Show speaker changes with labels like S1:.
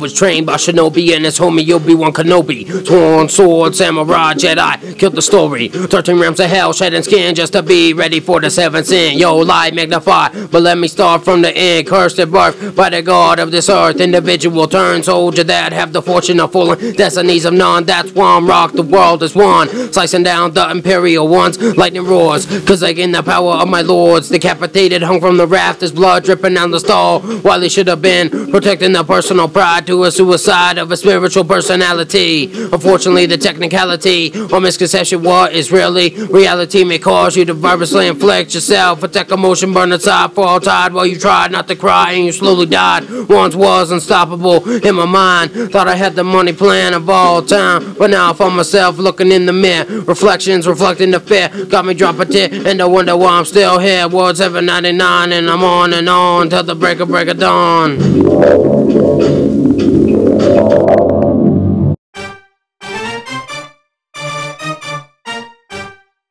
S1: was trained by Shinobi and his homie Obi-Wan Kenobi. Torn sword, samurai, Jedi, killed the story. 13 realms of hell, shedding skin just to be ready for the seventh sin. Yo, lie, magnify, but let me start from the end. Cursed at birth by the god of this earth. Individual turn soldier that have the fortune of falling. Destinies of none, that's one rock, the world is one. Slicing down the imperial ones, lightning roars. Cause I gain the power of my lords. Decapitated, hung from the raft, his blood dripping down the stall. While he should have been protecting the personal pride to a suicide of a spiritual personality. Unfortunately, the technicality or misconception what is really reality may cause you to virulously inflict yourself. Attack emotion, burn inside for all tide while you tried not to cry and you slowly died. Once was unstoppable in my mind. Thought I had the money plan of all time, but now I find myself looking in the mirror. Reflections reflecting the fear got me drop a tear and I wonder why I'm still here. World 799 and I'm on and on till the break of break of dawn. Thank you.